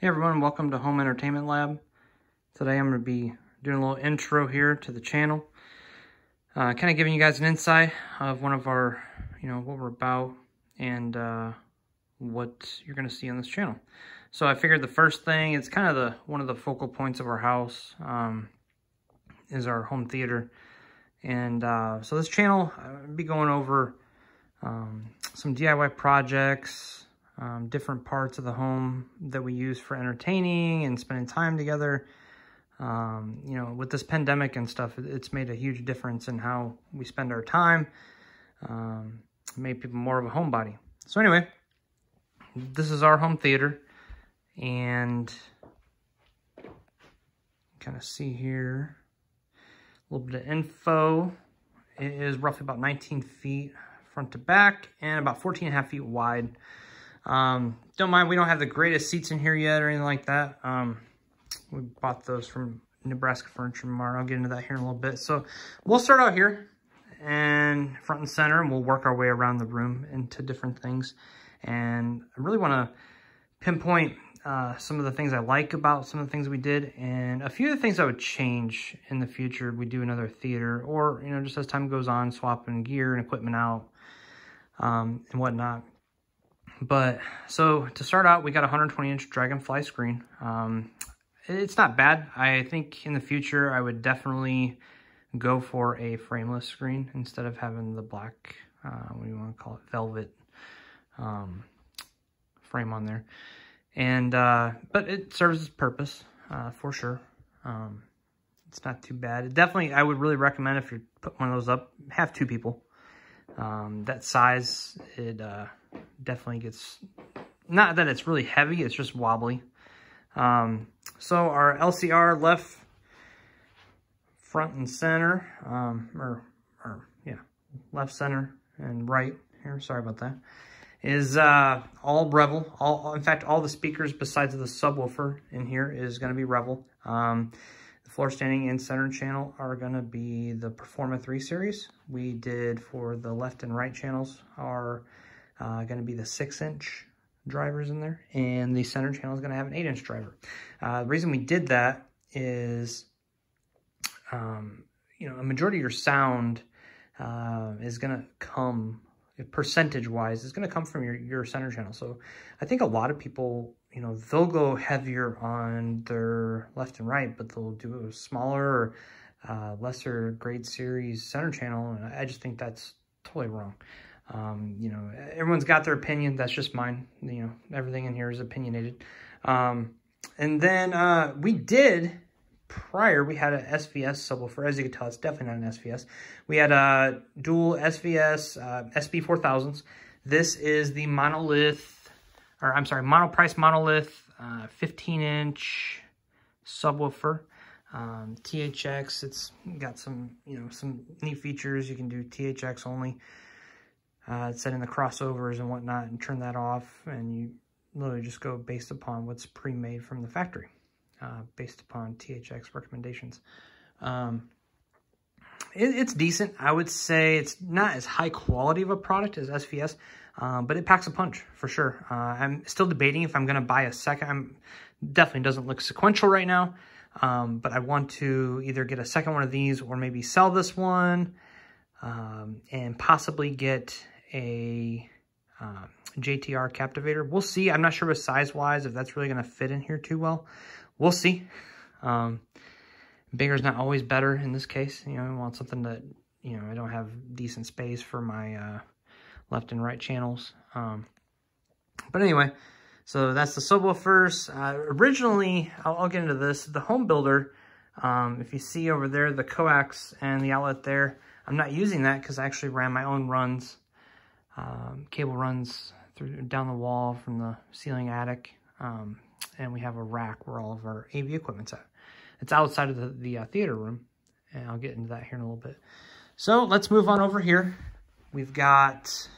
Hey everyone, welcome to Home Entertainment Lab. Today I'm going to be doing a little intro here to the channel. Uh, kind of giving you guys an insight of one of our, you know, what we're about and uh, what you're going to see on this channel. So I figured the first thing, it's kind of the one of the focal points of our house, um, is our home theater. And uh, so this channel, I'll be going over um, some DIY projects, um, different parts of the home that we use for entertaining and spending time together. Um, you know, with this pandemic and stuff, it's made a huge difference in how we spend our time. Um, made people more of a homebody. So anyway, this is our home theater. And kind of see here a little bit of info. It is roughly about 19 feet front to back and about 14 and a half feet wide. Um, don't mind, we don't have the greatest seats in here yet or anything like that. Um, we bought those from Nebraska Furniture Mart. I'll get into that here in a little bit. So we'll start out here and front and center, and we'll work our way around the room into different things. And I really want to pinpoint uh, some of the things I like about some of the things we did and a few of the things I would change in the future. We do another theater or, you know, just as time goes on, swapping gear and equipment out um, and whatnot. But so to start out, we got a 120 inch Dragonfly screen. Um, it's not bad. I think in the future, I would definitely go for a frameless screen instead of having the black, uh, what do you want to call it, velvet um, frame on there. And, uh, but it serves its purpose uh, for sure. Um, it's not too bad. It definitely, I would really recommend if you put one of those up, have two people. Um, that size, it, uh, definitely gets, not that it's really heavy, it's just wobbly. Um, so our LCR left, front and center, um, or, or yeah, left, center, and right here, sorry about that, is uh, all Revel. All, in fact, all the speakers besides the subwoofer in here is going to be Revel. Um, the floor standing and center channel are going to be the Performa 3 series. We did for the left and right channels are uh, going to be the 6-inch drivers in there, and the center channel is going to have an 8-inch driver. Uh, the reason we did that is, um, you know, a majority of your sound uh, is going to come, percentage-wise, is going to come from your, your center channel. So I think a lot of people, you know, they'll go heavier on their left and right, but they'll do a smaller uh, lesser grade series center channel, and I just think that's totally wrong. Um, you know, everyone's got their opinion. That's just mine. You know, everything in here is opinionated. Um, and then uh, we did, prior, we had a SVS subwoofer. As you can tell, it's definitely not an SVS. We had a dual SVS uh, SB4000s. This is the monolith, or I'm sorry, monoprice monolith 15-inch uh, subwoofer. Um, THX, it's got some, you know, some neat features. You can do THX only uh, set in the crossovers and whatnot and turn that off and you literally just go based upon what's pre-made from the factory uh, based upon THX recommendations. Um, it, it's decent. I would say it's not as high quality of a product as SVS, um, but it packs a punch for sure. Uh, I'm still debating if I'm going to buy a second. I'm definitely doesn't look sequential right now, um, but I want to either get a second one of these or maybe sell this one um, and possibly get a uh, JTR Captivator. We'll see. I'm not sure with size-wise if that's really going to fit in here too well. We'll see. Um, bigger is not always better in this case. You know, I want something that, you know, I don't have decent space for my uh, left and right channels. Um, but anyway, so that's the subwoofers. Uh, originally, I'll, I'll, get into this, the home builder, um, if you see over there, the coax and the outlet there, I'm not using that because I actually ran my own runs um, cable runs through down the wall from the ceiling attic, um, and we have a rack where all of our AV equipment's at. It's outside of the, the uh, theater room, and I'll get into that here in a little bit. So let's move on over here. We've got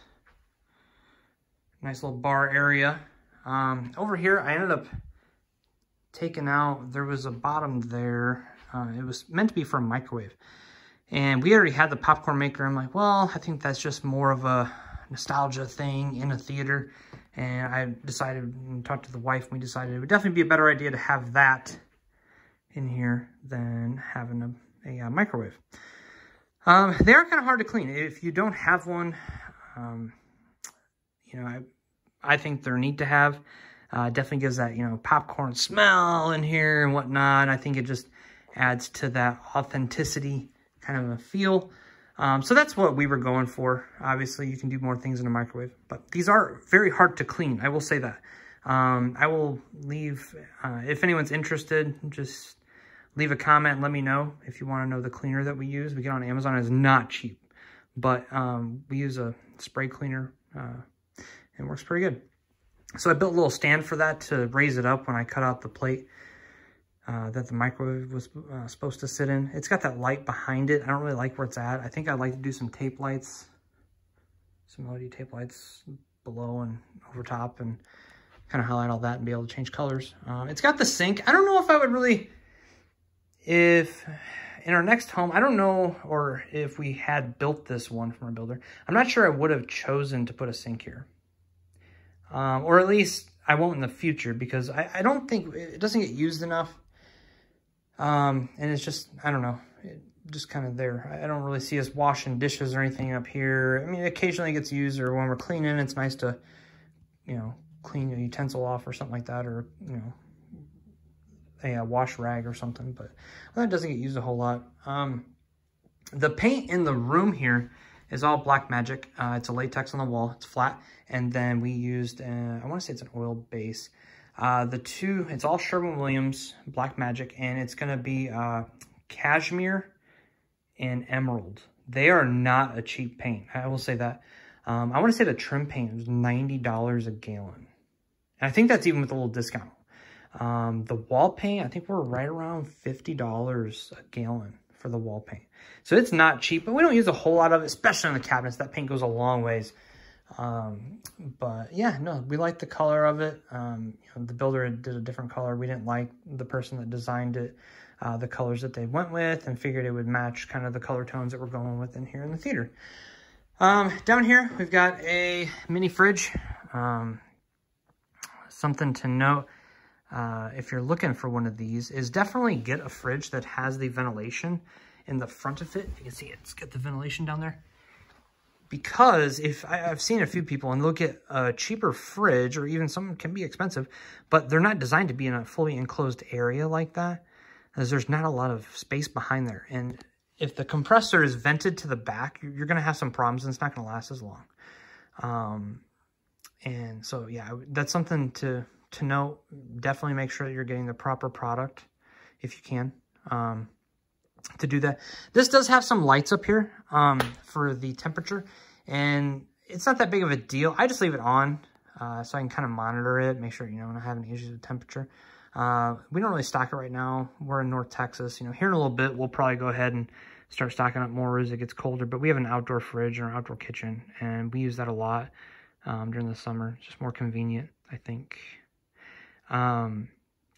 a nice little bar area. Um, over here, I ended up taking out, there was a bottom there. Uh, it was meant to be for a microwave. And we already had the popcorn maker. I'm like, well, I think that's just more of a nostalgia thing in a theater. And I decided and talked to the wife, and we decided it would definitely be a better idea to have that in here than having a, a, a uh, microwave. Um, they are kind of hard to clean. If you don't have one, um, you know, I, I think they're neat to have. Uh, definitely gives that, you know, popcorn smell in here and whatnot. I think it just adds to that authenticity kind of a feel. Um, so that's what we were going for. Obviously, you can do more things in a microwave, but these are very hard to clean. I will say that. Um, I will leave, uh, if anyone's interested, just leave a comment. Let me know if you want to know the cleaner that we use. We get on Amazon. It's not cheap, but um, we use a spray cleaner. Uh, it works pretty good. So I built a little stand for that to raise it up when I cut out the plate uh, that the microwave was uh, supposed to sit in. It's got that light behind it. I don't really like where it's at. I think I'd like to do some tape lights, some LED tape lights below and over top and kind of highlight all that and be able to change colors. Uh, it's got the sink. I don't know if I would really, if in our next home, I don't know, or if we had built this one from our builder, I'm not sure I would have chosen to put a sink here. Um, or at least I won't in the future because I, I don't think it doesn't get used enough. Um, and it's just, I don't know, it, just kind of there. I don't really see us washing dishes or anything up here. I mean, occasionally it gets used or when we're cleaning, it's nice to, you know, clean a utensil off or something like that or, you know, a, a wash rag or something, but well, that doesn't get used a whole lot. Um, the paint in the room here is all Black Magic. Uh, it's a latex on the wall. It's flat. And then we used, uh, I want to say it's an oil base. Uh, the two, it's all Sherwin-Williams Black Magic, and it's going to be uh, cashmere and emerald. They are not a cheap paint. I will say that. Um, I want to say the trim paint was $90 a gallon. And I think that's even with a little discount. Um, the wall paint, I think we're right around $50 a gallon for the wall paint. So it's not cheap, but we don't use a whole lot of it, especially on the cabinets. That paint goes a long ways. Um, but yeah, no, we like the color of it. Um, you know, the builder did a different color. We didn't like the person that designed it, uh, the colors that they went with and figured it would match kind of the color tones that we're going with in here in the theater. Um, down here, we've got a mini fridge. Um, something to note, uh, if you're looking for one of these, is definitely get a fridge that has the ventilation in the front of it. You can see it, it's got the ventilation down there. Because if I, have seen a few people and look at a cheaper fridge or even some can be expensive, but they're not designed to be in a fully enclosed area like that, as there's not a lot of space behind there. And if the compressor is vented to the back, you're going to have some problems and it's not going to last as long. Um, and so, yeah, that's something to to note, definitely make sure that you're getting the proper product if you can um, to do that. This does have some lights up here um, for the temperature, and it's not that big of a deal. I just leave it on uh, so I can kind of monitor it, make sure, you know, I'm not having issues with temperature. Uh, we don't really stock it right now. We're in North Texas. You know, here in a little bit, we'll probably go ahead and start stocking up more as it gets colder. But we have an outdoor fridge and an outdoor kitchen, and we use that a lot um, during the summer. It's just more convenient, I think. Um,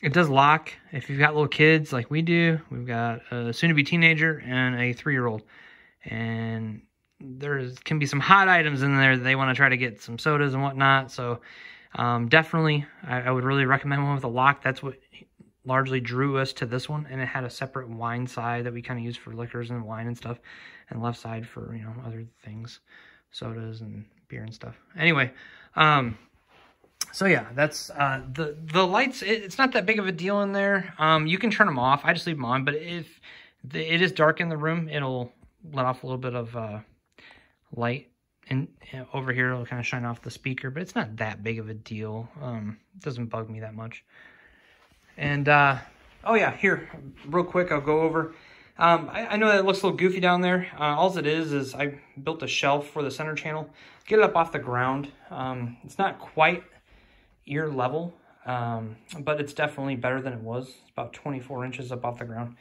it does lock if you've got little kids like we do. We've got a soon-to-be teenager and a three-year-old. And there can be some hot items in there that they want to try to get some sodas and whatnot. So um, definitely, I, I, would really recommend one with a lock. That's what largely drew us to this one. And it had a separate wine side that we kind of use for liquors and wine and stuff. And left side for, you know, other things, sodas and beer and stuff. Anyway, um, so yeah, that's uh, the the lights. It, it's not that big of a deal in there. Um, you can turn them off. I just leave them on. But if the, it is dark in the room, it'll let off a little bit of uh, light. And over here, it'll kind of shine off the speaker. But it's not that big of a deal. Um, it doesn't bug me that much. And uh, oh yeah, here, real quick, I'll go over. Um, I, I, know that it looks a little goofy down there. Uh, all it is is I built a shelf for the center channel. Get it up off the ground. Um, it's not quite ear level, um, but it's definitely better than it was. It's about 24 inches up off the ground.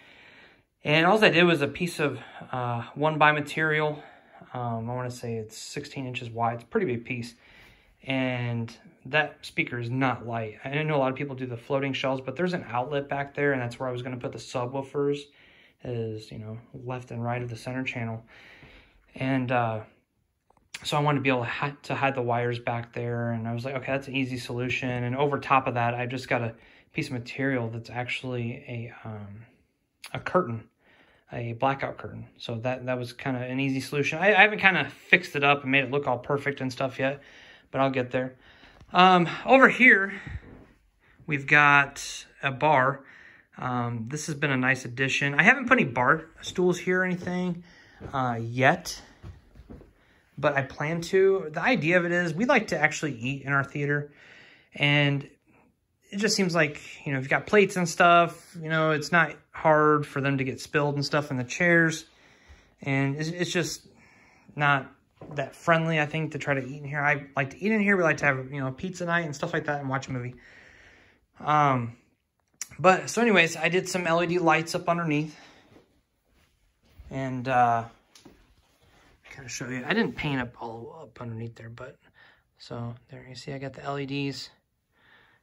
And all I did was a piece of uh, one by material. Um, I want to say it's 16 inches wide. It's a pretty big piece. And that speaker is not light. I know a lot of people do the floating shells, but there's an outlet back there, and that's where I was going to put the subwoofers, is, you know, left and right of the center channel. And uh, so I wanted to be able to, hi to hide the wires back there. And I was like, okay, that's an easy solution. And over top of that, I just got a piece of material that's actually a, um, a curtain, a blackout curtain. So that, that was kind of an easy solution. I, I haven't kind of fixed it up and made it look all perfect and stuff yet, but I'll get there. Um, over here, we've got a bar. Um, this has been a nice addition. I haven't put any bar stools here or anything uh, yet but I plan to. The idea of it is we like to actually eat in our theater, and it just seems like, you know, if you've got plates and stuff, you know, it's not hard for them to get spilled and stuff in the chairs, and it's, it's just not that friendly, I think, to try to eat in here. I like to eat in here. We like to have, you know, pizza night and stuff like that and watch a movie. Um, but, so anyways, I did some LED lights up underneath. And, uh, kind of show you. I didn't paint up all up underneath there, but so there you see I got the LEDs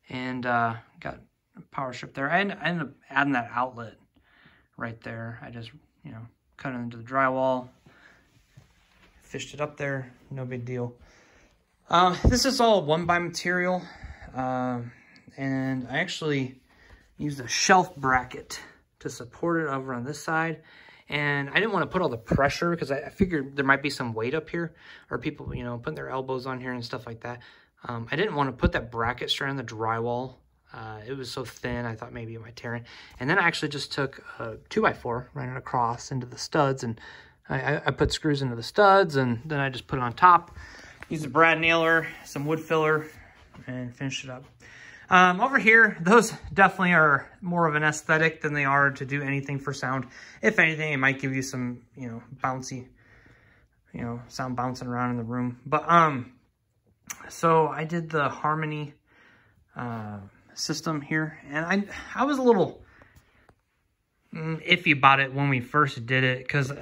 and uh, got a power strip there. I ended, I ended up adding that outlet right there. I just, you know, cut it into the drywall, fished it up there, no big deal. Um, this is all one by material, uh, and I actually used a shelf bracket to support it over on this side. And I didn't want to put all the pressure because I, figured there might be some weight up here or people, you know, putting their elbows on here and stuff like that. Um, I didn't want to put that bracket straight on the drywall. Uh, it was so thin, I thought maybe it might tear in. And then I actually just took a 2x4, ran it across into the studs, and I, I put screws into the studs, and then I just put it on top. Used a brad nailer, some wood filler, and finished it up. Um, over here, those definitely are more of an aesthetic than they are to do anything for sound. If anything, it might give you some, you know, bouncy, you know, sound bouncing around in the room. But, um, so I did the Harmony, uh, system here, and I, I was a little mm, iffy about it when we first did it, because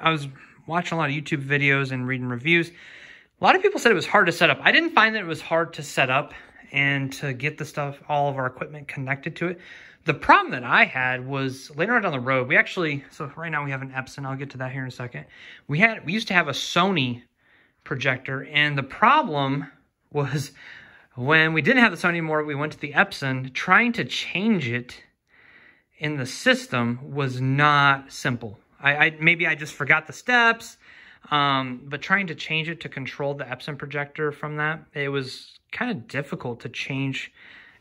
I was watching a lot of YouTube videos and reading reviews. A lot of people said it was hard to set up. I didn't find that it was hard to set up and to get the stuff, all of our equipment connected to it. The problem that I had was later on down the road, we actually, so right now we have an Epson, I'll get to that here in a second. We had, we used to have a Sony projector and the problem was when we didn't have the Sony anymore, we went to the Epson, trying to change it in the system was not simple. I, I maybe I just forgot the steps, um, but trying to change it to control the Epson projector from that, it was kind of difficult to change.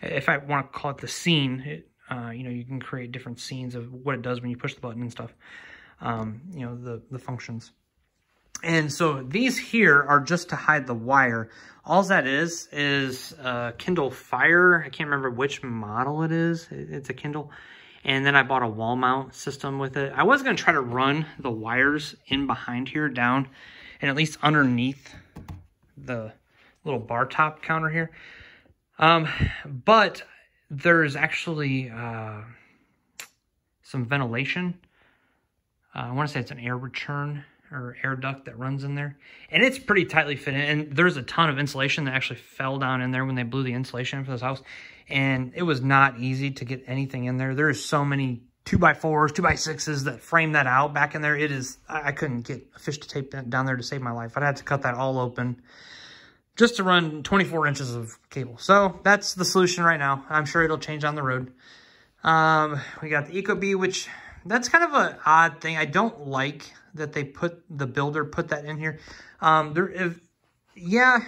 If I want to call it the scene, it, uh, you know, you can create different scenes of what it does when you push the button and stuff. Um, you know, the, the functions. And so these here are just to hide the wire. All that is, is a Kindle Fire. I can't remember which model it is. It's a Kindle. And then I bought a wall mount system with it. I was going to try to run the wires in behind here down and at least underneath the little bar top counter here. Um, but there's actually uh, some ventilation. Uh, I want to say it's an air return or air duct that runs in there. And it's pretty tightly fitted. And there's a ton of insulation that actually fell down in there when they blew the insulation for this house. And it was not easy to get anything in there. There's so many two by fours, two by sixes that frame that out back in there. It is, I, couldn't get a fish to tape down there to save my life. I'd had to cut that all open just to run 24 inches of cable. So that's the solution right now. I'm sure it'll change on the road. Um, we got the Ecobee, which that's kind of an odd thing. I don't like that they put the builder put that in here. Um, there, if yeah,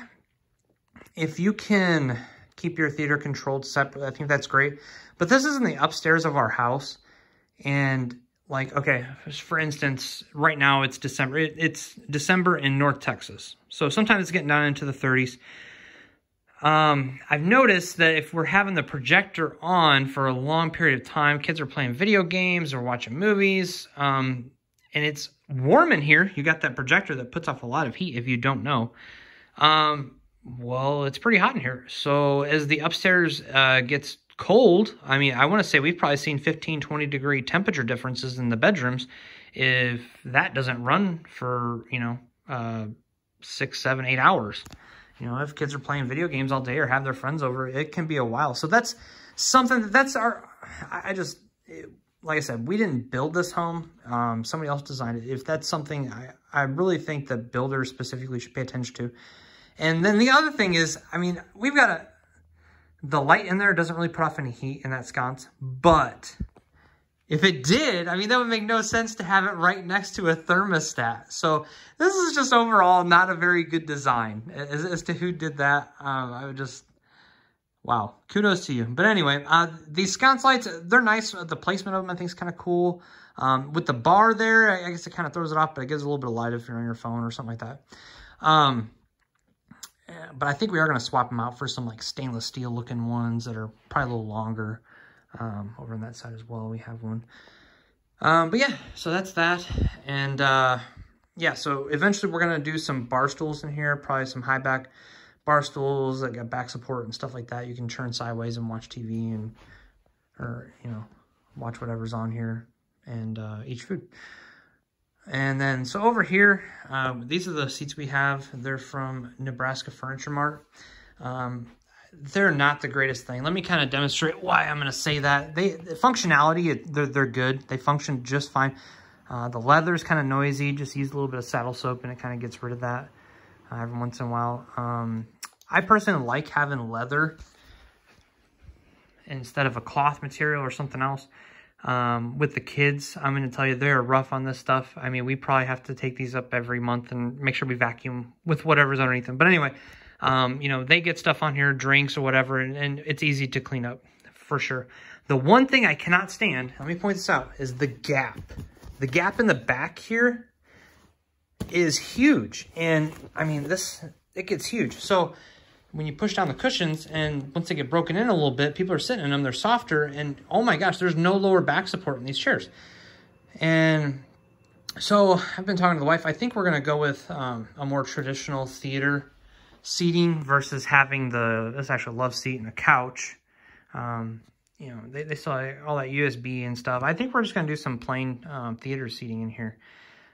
if you can keep your theater controlled separate, I think that's great. But this is in the upstairs of our house, and like, okay, for instance, right now it's December. It, it's December in North Texas. So sometimes it's getting down into the 30s. Um, I've noticed that if we're having the projector on for a long period of time, kids are playing video games or watching movies, um, and it's warm in here. You got that projector that puts off a lot of heat if you don't know. Um, well, it's pretty hot in here. So as the upstairs uh, gets cold. I mean, I want to say we've probably seen 15, 20 degree temperature differences in the bedrooms. If that doesn't run for, you know, uh, six, seven, eight hours, you know, if kids are playing video games all day or have their friends over, it can be a while. So that's something that that's our, I just, it, like I said, we didn't build this home. Um, somebody else designed it. If that's something I, I really think that builders specifically should pay attention to. And then the other thing is, I mean, we've got a, the light in there doesn't really put off any heat in that sconce, but if it did, I mean, that would make no sense to have it right next to a thermostat. So this is just overall not a very good design. As, as to who did that, um, I would just, wow, kudos to you. But anyway, uh, these sconce lights, they're nice. The placement of them I think is kind of cool. Um, with the bar there, I guess it kind of throws it off, but it gives a little bit of light if you're on your phone or something like that. Um, but I think we are going to swap them out for some like stainless steel looking ones that are probably a little longer. Um, over on that side as well, we have one. Um, but yeah, so that's that. And uh, yeah, so eventually we're going to do some bar stools in here, probably some high back bar stools that got back support and stuff like that. You can turn sideways and watch TV and, or, you know, watch whatever's on here and uh, eat food. And then, so over here, um, these are the seats we have. They're from Nebraska Furniture Mart. Um, they're not the greatest thing. Let me kind of demonstrate why I'm going to say that. They the functionality, they're, they're good. They function just fine. Uh, the leather is kind of noisy. Just use a little bit of saddle soap and it kind of gets rid of that uh, every once in a while. Um, I personally like having leather instead of a cloth material or something else. Um, with the kids, I'm going to tell you, they're rough on this stuff. I mean, we probably have to take these up every month and make sure we vacuum with whatever's underneath them. But anyway, um, you know, they get stuff on here, drinks or whatever, and, and it's easy to clean up for sure. The one thing I cannot stand, let me point this out, is the gap. The gap in the back here is huge. And I mean, this, it gets huge. So when you push down the cushions and once they get broken in a little bit, people are sitting in them, they're softer. And oh my gosh, there's no lower back support in these chairs. And so I've been talking to the wife. I think we're going to go with um, a more traditional theater seating versus having the, this actual love seat and a couch. Um, you know, they, they still all that USB and stuff. I think we're just going to do some plain um, theater seating in here.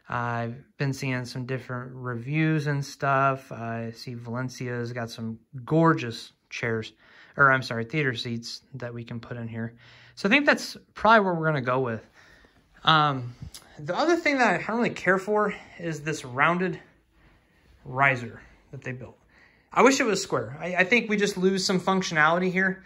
I've been seeing some different reviews and stuff. I see Valencia's got some gorgeous chairs, or I'm sorry, theater seats that we can put in here. So I think that's probably where we're going to go with. Um, the other thing that I don't really care for is this rounded riser that they built. I wish it was square. I, I, think we just lose some functionality here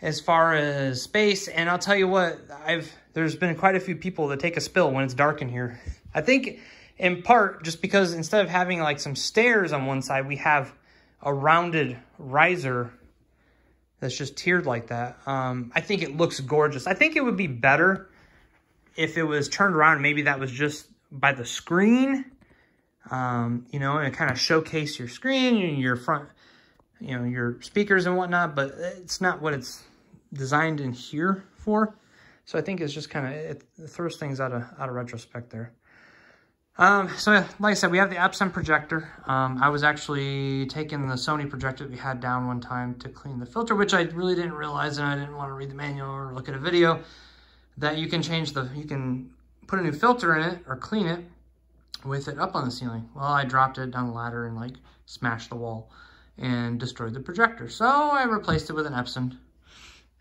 as far as space. And I'll tell you what, I've there's been quite a few people that take a spill when it's dark in here. I think in part just because instead of having like some stairs on one side, we have a rounded riser that's just tiered like that. Um, I think it looks gorgeous. I think it would be better if it was turned around. Maybe that was just by the screen um, you know, and kind of showcase your screen and your front, you know, your speakers and whatnot, but it's not what it's designed in here for. So I think it's just kind of, it, throws things out of, out of retrospect there. Um, so like I said, we have the Epson projector. Um, I was actually taking the Sony projector that we had down one time to clean the filter, which I really didn't realize and I didn't want to read the manual or look at a video that you can change the, you can put a new filter in it or clean it with it up on the ceiling. Well, I dropped it down the ladder and like smashed the wall and destroyed the projector. So I replaced it with an Epson.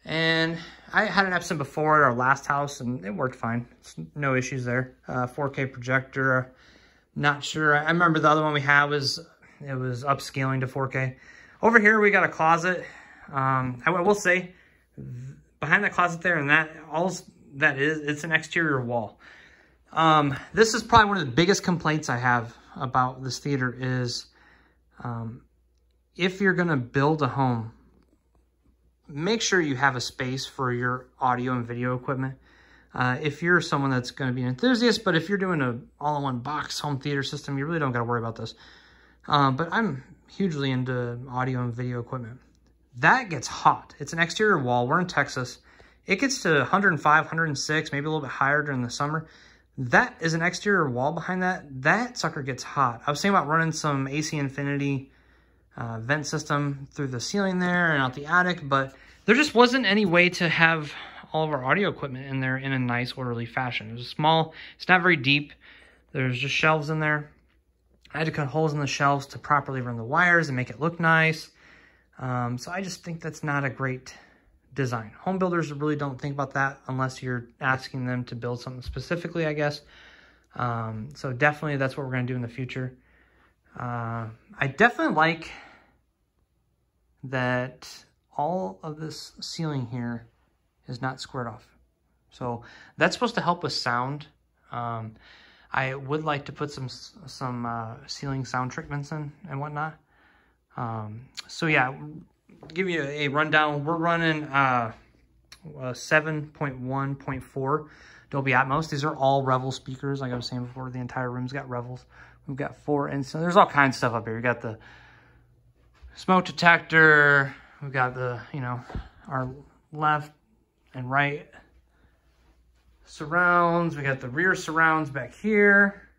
And I had an Epson before at our last house and it worked fine. It's no issues there. Uh, 4K projector, not sure. I remember the other one we had was, it was upscaling to 4K. Over here we got a closet. Um, I will say, behind that closet there and that, all that is, it's an exterior wall. Um, this is probably one of the biggest complaints I have about this theater is um, if you're going to build a home, make sure you have a space for your audio and video equipment. Uh, if you're someone that's going to be an enthusiast, but if you're doing a all-in-one box home theater system, you really don't got to worry about this. Um, but I'm hugely into audio and video equipment. That gets hot. It's an exterior wall. We're in Texas. It gets to 105, 106, maybe a little bit higher during the summer. That is an exterior wall behind that. That sucker gets hot. I was thinking about running some AC Infinity uh, vent system through the ceiling there and out the attic, but there just wasn't any way to have all of our audio equipment in there in a nice orderly fashion. It was small, it's not very deep. There's just shelves in there. I had to cut holes in the shelves to properly run the wires and make it look nice. Um, so I just think that's not a great design. Home builders really don't think about that unless you're asking them to build something specifically, I guess. Um, so definitely that's what we're going to do in the future. Uh, I definitely like that all of this ceiling here is not squared off. So that's supposed to help with sound. Um, I would like to put some some uh, ceiling sound treatments in and whatnot. Um, so yeah, give you a rundown. We're running uh, 7.1.4 Dolby Atmos. These are all Revel speakers. Like I was saying before, the entire room's got Revels. We've got four and so there's all kinds of stuff up here. We got the smoke detector. We've got the, you know, our left and right surrounds. We got the rear surrounds back here.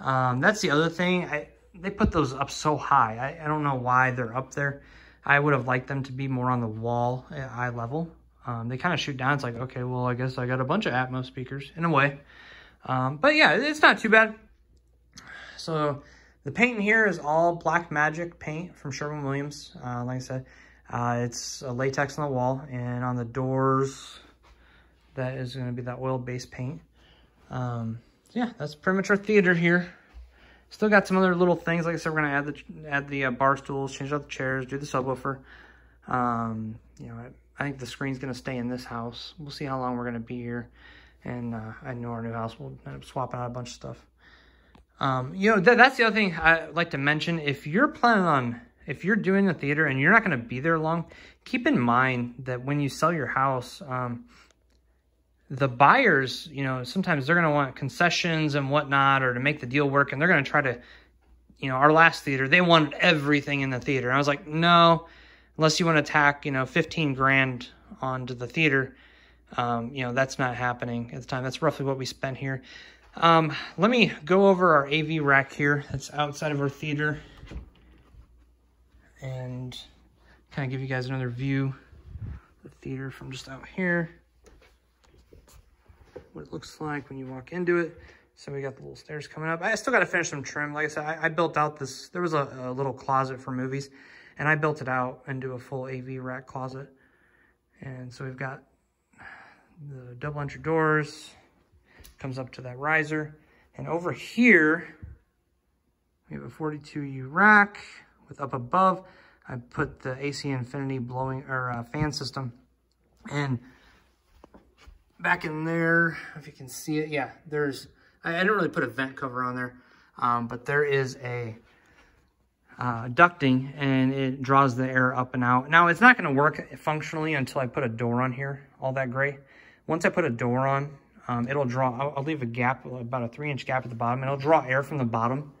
Um, that's the other thing. I, they put those up so high. I, I don't know why they're up there. I would have liked them to be more on the wall at eye level. Um, they kind of shoot down. It's like, okay, well, I guess I got a bunch of Atmos speakers in a way. Um, but yeah, it's not too bad. So the paint in here is all Black Magic paint from Sherwin-Williams. Uh, like I said, uh, it's a latex on the wall and on the doors, that is going to be that oil-based paint. Um, yeah, that's pretty much our theater here. Still got some other little things. Like I said, we're going to add the add the uh, bar stools, change out the chairs, do the subwoofer. Um, you know, I, I think the screen's going to stay in this house. We'll see how long we're going to be here. And uh, I know our new house will end up swapping out a bunch of stuff. Um, you know, th that's the other thing I'd like to mention. If you're planning on, if you're doing the theater and you're not going to be there long, keep in mind that when you sell your house, um, the buyers, you know, sometimes they're going to want concessions and whatnot or to make the deal work. And they're going to try to, you know, our last theater, they wanted everything in the theater. And I was like, no, unless you want to tack, you know, 15 grand onto the theater, um, you know, that's not happening at the time. That's roughly what we spent here. Um, let me go over our AV rack here that's outside of our theater and kind of give you guys another view of the theater from just out here what it looks like when you walk into it. So we got the little stairs coming up. I still got to finish some trim. Like I said, I, I built out this, there was a, a, little closet for movies and I built it out into a full AV rack closet. And so we've got the double entry doors, comes up to that riser. And over here, we have a 42U rack with up above, I put the AC Infinity blowing or uh, fan system. And back in there, if you can see it, yeah, there's, I, I didn't really put a vent cover on there, um, but there is a uh, ducting and it draws the air up and out. Now it's not gonna work functionally until I put a door on here, all that gray. Once I put a door on, um, it'll draw, I'll, I'll, leave a gap, about a three inch gap at the bottom, and it'll draw air from the bottom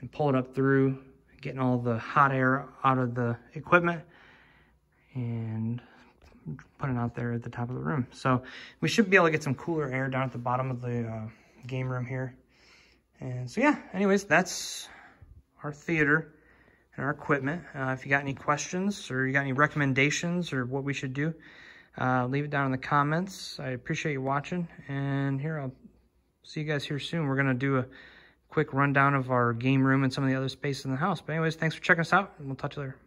and pull it up through, getting all the hot air out of the equipment. And putting it out there at the top of the room. So we should be able to get some cooler air down at the bottom of the uh, game room here. And so yeah, anyways, that's our theater and our equipment. Uh, if you got any questions or you got any recommendations or what we should do, uh, leave it down in the comments. I appreciate you watching. And here, I'll see you guys here soon. We're going to do a quick rundown of our game room and some of the other space in the house. But anyways, thanks for checking us out, and we'll talk to you later.